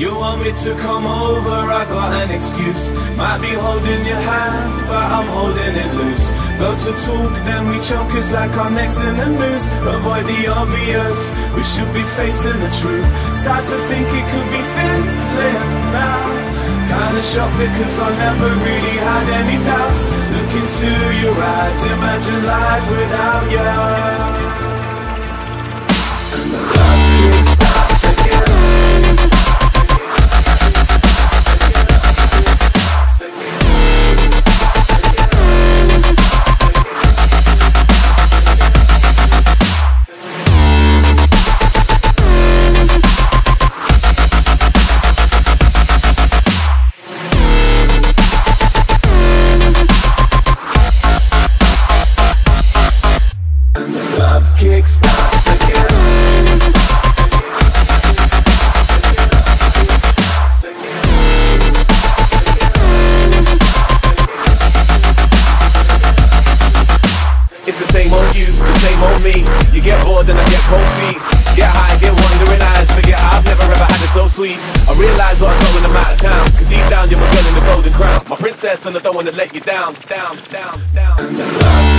You want me to come over, I got an excuse. Might be holding your hand, but I'm holding it loose. Go to talk, then we choke, it's like our necks in the noose. Avoid the obvious, we should be facing the truth. Start to think it could be fizzling now. Kinda shocked because I never really had any doubts. Look into your eyes, imagine life without you. And the love kickstarts again. It's the same old you, the same old me. You get bored and I get cold feet. Get high, get wandering eyes. Forget I've never ever had it so sweet. I realize what I'm going, I'm out of town. Cause deep down you're my girl in the golden crown. My princess and I don't wanna let you down, down, down, down.